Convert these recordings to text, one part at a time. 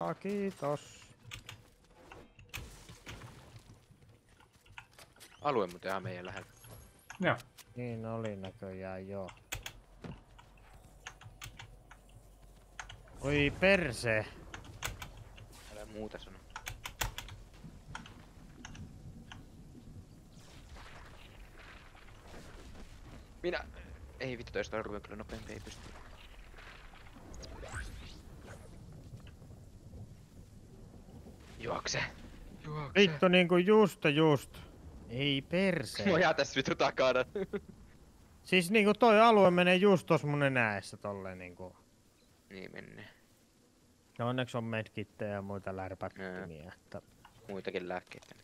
Ah, kiitos. Alue muuten ihan meidän lähellä. Joo. Niin oli näköjään joo. Oi perse. Älä muuta sano. Minä... Ei vittu, jos tarvii kyllä nopeampi, ei pysty. Juokse! Juokse! Vittu niinku just just. Ei perse. Mä jää tässä vittu takana. Siis niinku toi alue menee just tos mun nenäessä tolleen niinku. niin menee. Ja onneksi on medkittejä ja muita lärpättimiä, että Muitakin lääkkeitä.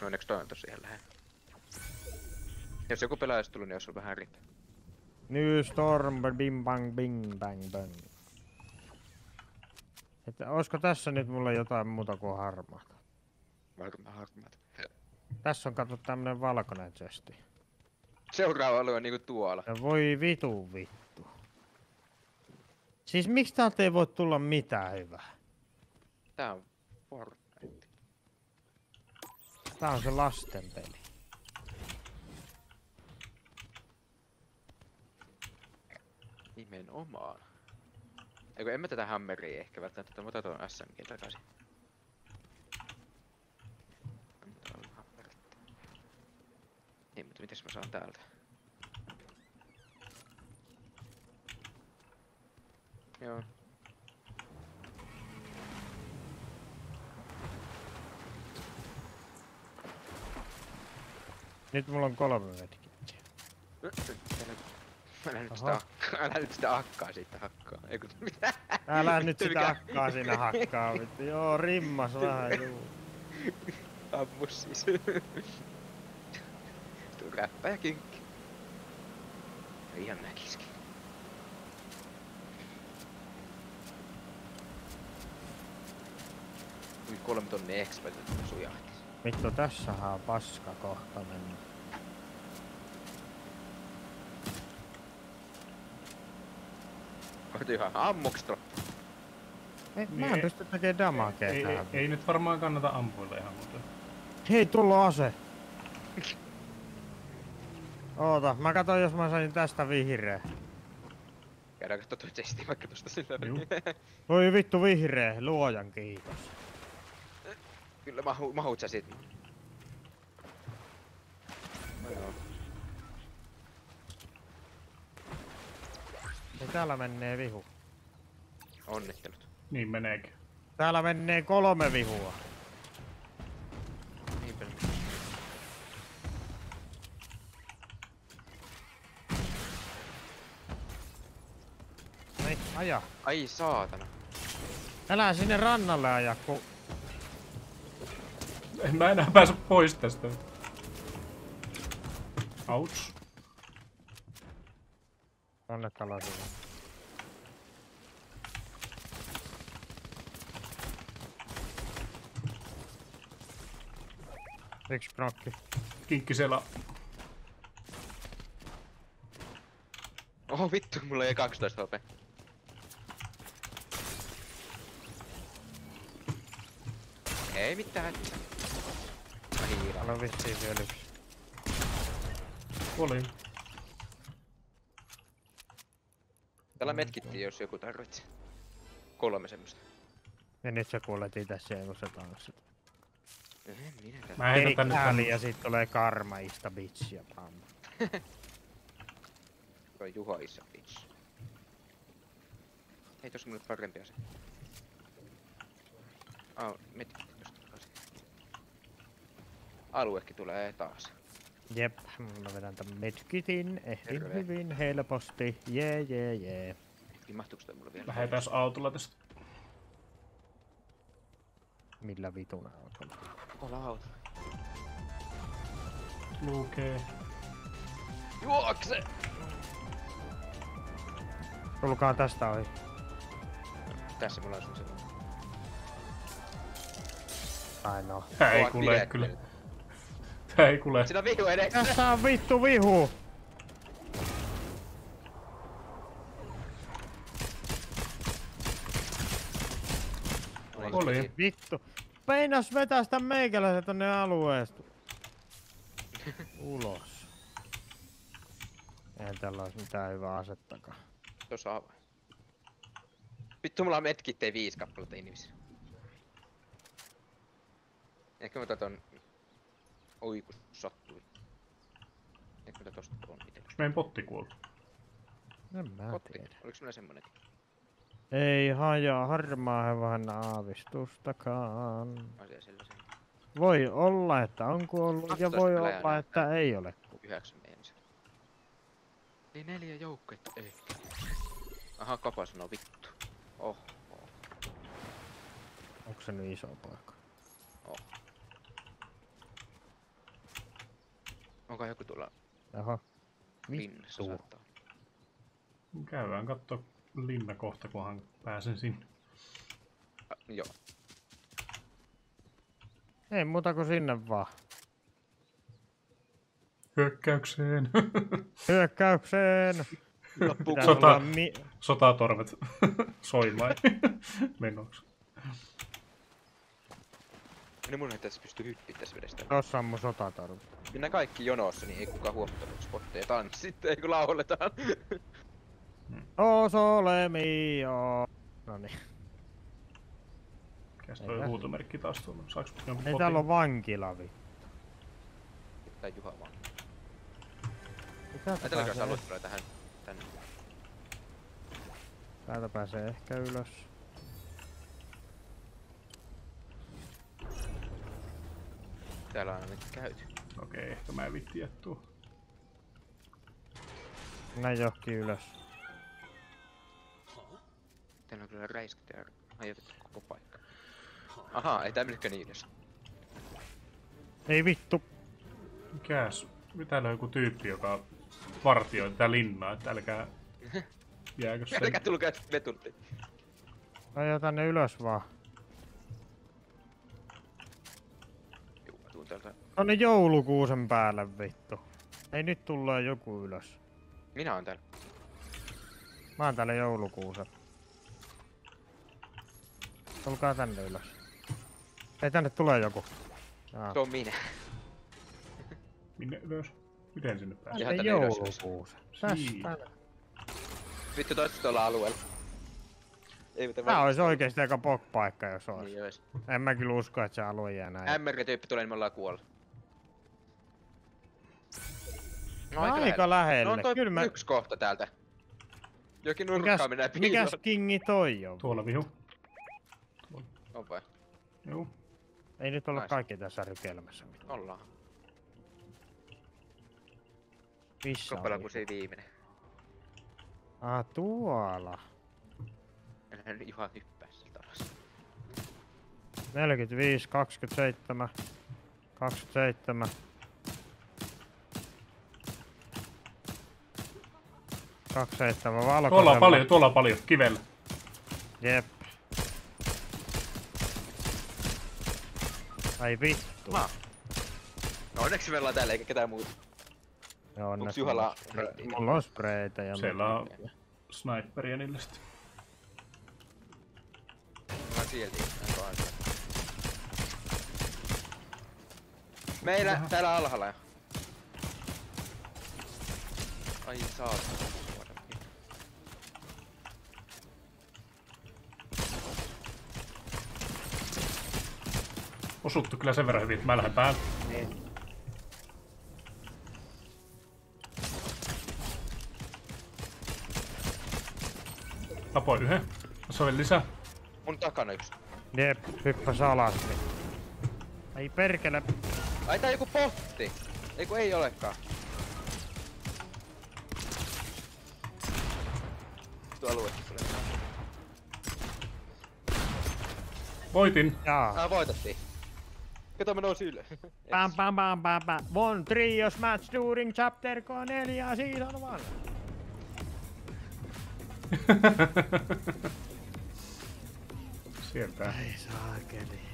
No onneksi toi on tossa ihan lähellä. Jos joku pelaaja olisi tullut, niin olisi ollut vähän riittää. New storm, bing bang, bing bang bang. Että olisiko tässä nyt mulla jotain muuta kuin harmaata? Varmaan harmaat. Tässä on kato tämmönen valkoinen chesti. Seuraava alue on niinku tuolla. Ja voi vitu vittu. Siis miksi täältä ei voi tulla mitään hyvää? Tää on Fortnite. Tää on se lasten peli. Nimenomaan. Eikö en mä tätä hammeria ehkä välttämättä, mutta otan SMG takaisin. Niin, mutta mitäs mä saan täältä? Joo. Nyt mulla on kolme medkittiä. Älä nyt sitä, älä nyt sitä hakkaa siitä hakkaa. Eiku mitä? Älä nyt sitä hakkaa siinä hakkaa vittu. Joo, rimmas vähän juu. Ammu siis. Räppä ja kinkki. Ihan näkiskin. Kolme tonne expertit sujahti. Vittu, tässähän on paska kohta mennä. Oot ihan ammuksto. Ei, Niin mä en ei- pysty tekemään damagea Ei, ei, ei, nyt varmaan kannata ampuilla ihan muuten. Hei, tullut ase. Oota, mä katson jos mä sain tästä vihreä. Käydään katsoa toi chesti vaikka tosta sillä. Voi vittu vihreä, luojan kiitos. Kyllä mahu, mahut sä sit. No joo. Ja täällä menee vihu. Onnittelut. Niin meneekin. Täällä menee kolme vihua. Niinpä. Ei, aja. Ai saatana. Älä sinne rannalle aja, ku... En mä enää pääse pois tästä. Ouch. Tonne taloon. Yksi prokki. Kinkki siellä. Oho vittu, mulla ei 12 HP. Ei mitään. Mä. Täällä on vissiin vielä yksi. Oli. Täällä medkitti, jos joku tarvitsee. Kolme semmoista. Ja nyt sä kuulet itse siellä, kun sä tanssit. En. Mä Ei tänne ääli tänne. ja sit tulee karmaista bitchiä pam. Tuo Juho iso bitch. Ei tossa mulle parempi ase. Oh, tosta takaisin. Aluekin tulee taas. Jep, mä vedän tän medkitin, ehdin Terve. hyvin helposti, jee jee jee. Mahtuuko toi mulle vielä? Lähetään autolla tästä. Millä vitun autolla? Olla auto. Lukee. Juokse! Tulkaa tästä ohi. Tässä mulla on sun. Ai no. Tää ei kuule kyllä. Tää ei kuule. Siinä on vihu edessä. Tässä on vittu vihu! Oli. Vittu. Peinas vetästä meikäläisen tonne alueesta. Ulos. Eihän tällä olisi mitään hyvää asettakaan. Tuossa avain. Vittu mulla on medkittei viisi kappaletta invis. Ehkä mä ton... Oi kun sattui. Ehkä mä tosta tuon itellä. Onks meidän potti kuollut? En mä Potti. tiedä. Oliks meillä semmonen? Ei hajaa harmaa hevonen aavistustakaan. Voi olla, että on kuollut ja 12 voi olla, että ei ole. Yhdeksän se. Ei neljä joukkuetta, ei. Aha, kapa sanoo vittu. Oh, oh, Onko se nyt iso paikka? oh. Onko joku tuolla Jaha. linnassa Vittu. saattaa? Käydään katto linna kohta, kunhan pääsen sinne. Ah, joo. Ei muuta kuin sinne vaan. Hyökkäykseen! Hyökkäykseen! Sota. mi- Sotatorvet soimaan menoksi. Niin mun ei tässä pysty hyppiä tässä vedestä. Tossa on mun sotatarvi. Minä kaikki jonossa, niin ei kukaan huomattanut spotteja tanssit, ei kun lauletaan. O sole mio. Noniin. Mikäs toi tässä. huutomerkki taas tuolla? Saaks jonkun Ei potin? täällä ole vankila vi. tai Juha vaan. Täältä Ajatellaanko sä pääsee, aloittaa tähän tänne? täältä pääsee ehkä ylös. Täällä on nyt käyty. Okei, ehkä mä en vitti jättua. Näin johonkin ylös. On kyllä räiskytty ja ajoitettu koko paikka. Ahaa, ei tää mennytkö niin ylös? Ei vittu. Mikäs? Täällä on joku tyyppi, joka vartioi tätä linnaa, että älkää jääkö sen. Älkää tulkaa sit vetulle. Ajo tänne ylös vaan. Juu, mä tuun täältä. Tonne joulukuusen päälle vittu. Ei nyt tulee joku ylös. Minä oon täällä. Mä oon täällä joulukuusen. Tulkaa tänne ylös. Ei tänne tulee joku. Jaa. Se on minä. Minne ylös? Miten sinne pääsee? Ihan Tänne. Tässä Niin. tänne. Vittu toista tuolla alueella. Ei mitä Tää olisi oikeesti aika pok-paikka jos ois. Niin ois. En mä kyllä usko, että se alue jää näin. MR-tyyppi tulee, niin me ollaan kuolla. No aika lähelle. No on toi Kyllä mä... yksi kohta täältä. Jokin Mikäs, nurkkaa mennään piiloon. mikäs kingi toi on? Tuolla vihu. On vai? Juu. Ei nyt olla Nice. kaikki tässä rykelmässä. mitään. Ollaan. Missä oli? kun se viimeinen. Ah, tuolla. Juha hyppää sieltä alas. 45, 27, 27. Kaksi seitsemän valkoisella. Tuolla on paljon, tuolla on paljon. Kivellä. Jep. Ai vittu. Ma. No onneksi me ollaan täällä eikä ketään muuta. Joo, onneksi Onks Juhalla mulla on on spreitä ja... Siellä on sniperiä niille sitten. Mä silti. en vaan. Meillä täällä alhaalla jo. Ai saatana. Osuttu kyllä sen verran hyvin, että mä lähden päälle. Niin. Tapoin yhden. Vielä lisää. Mun takana yksi. Jep, hyppäs alas. Niin. Ai perkele. Ai tää joku potti! Ei kun ei olekaan. Tuo alue tulee. Voitin. Jaa. Ah, voitattiin. Kato mä nousin ylös. Pam pam pam pam pam. One trios match during chapter 4 season 1. Sieltä. Ei saakeli.